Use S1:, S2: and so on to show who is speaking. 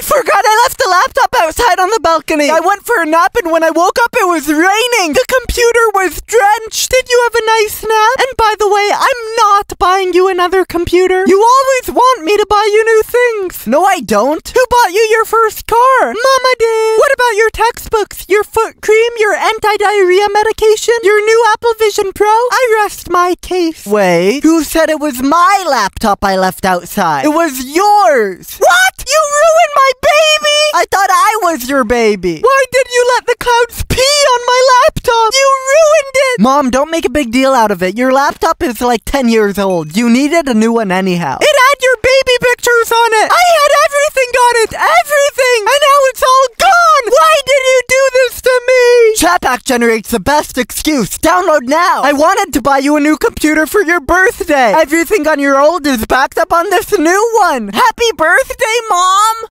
S1: I forgot I left the laptop outside on the balcony. I went for a nap and when I woke up it was raining. The computer was drenched. Did you have a nice nap? And by the way, I'm not buying you another computer. You always want me to buy you new things. No, I don't. Who bought you your first car? Mama did. What about your textbooks, your foot cream, your anti-diarrhea medication, your new Apple Vision Pro? I rest my case. Wait, who said it was my laptop I left outside? It was yours. What? Your baby. Why did you let the clouds pee on my laptop? You ruined it. Mom, don't make a big deal out of it. Your laptop is like 10 years old. You needed a new one anyhow. It had your baby pictures on it. I had everything on it. Everything. And now it's all gone. Why did you do this to me? Chatback generates the best excuse. Download now. I wanted to buy you a new computer for your birthday. Everything on your old is backed up on this new one. Happy birthday, Mom.